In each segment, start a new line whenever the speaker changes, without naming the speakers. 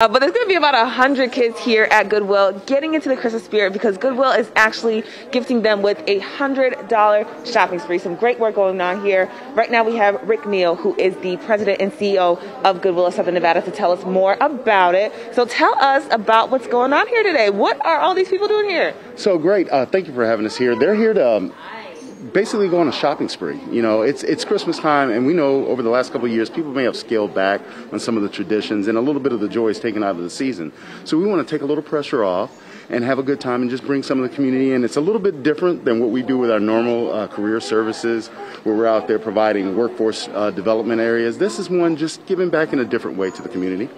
Uh, but there's going to be about 100 kids here at Goodwill getting into the Christmas spirit because Goodwill is actually gifting them with a $100 shopping spree. Some great work going on here. Right now we have Rick Neal, who is the president and CEO of Goodwill of Southern Nevada, to tell us more about it. So tell us about what's going on here today. What are all these people doing here?
So great. Uh, thank you for having us here. They're here to. Um, basically go on a shopping spree. You know, it's it's Christmas time, and we know over the last couple of years, people may have scaled back on some of the traditions, and a little bit of the joy is taken out of the season. So we want to take a little pressure off and have a good time and just bring some of the community in. It's a little bit different than what we do with our normal uh, career services, where we're out there providing workforce uh, development areas. This is one just giving back in a different way to the community.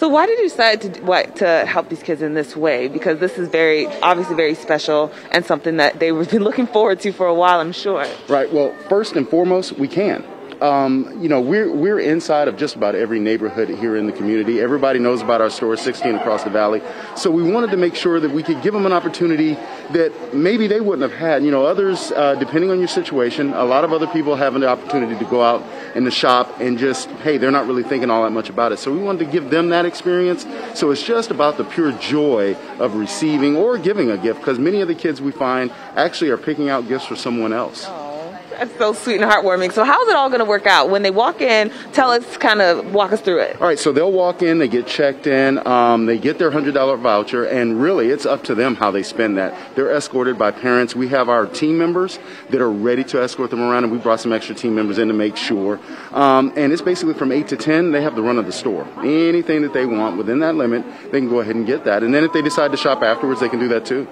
So why did you decide to what to help these kids in this way? Because this is very obviously very special and something that they've been looking forward to for a while, I'm sure.
Right. Well, first and foremost, we can um, you know, we're, we're inside of just about every neighborhood here in the community. Everybody knows about our store, 16 across the valley. So we wanted to make sure that we could give them an opportunity that maybe they wouldn't have had. You know, others, uh, depending on your situation, a lot of other people have an opportunity to go out in the shop and just, hey, they're not really thinking all that much about it. So we wanted to give them that experience. So it's just about the pure joy of receiving or giving a gift because many of the kids we find actually are picking out gifts for someone else.
That's so sweet and heartwarming. So how's it all going to work out? When they walk in, tell us, kind of walk us through it.
All right, so they'll walk in, they get checked in, um, they get their $100 voucher, and really it's up to them how they spend that. They're escorted by parents. We have our team members that are ready to escort them around, and we brought some extra team members in to make sure. Um, and it's basically from 8 to 10, they have the run of the store. Anything that they want within that limit, they can go ahead and get that. And then if they decide to shop afterwards, they can do that too.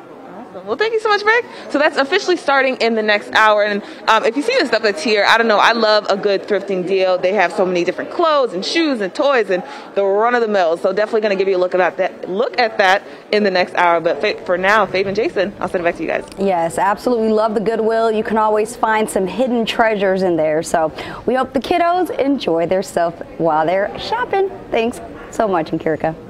Well, thank you so much, Rick. So that's officially starting in the next hour. And um, if you see the stuff that's here, I don't know, I love a good thrifting deal. They have so many different clothes and shoes and toys and the run of the mill. So definitely going to give you a look at that. Look at that in the next hour. But for now, Faith and Jason, I'll send it back to you guys.
Yes, absolutely love the Goodwill. You can always find some hidden treasures in there. So we hope the kiddos enjoy their stuff while they're shopping. Thanks so much, Nkirika.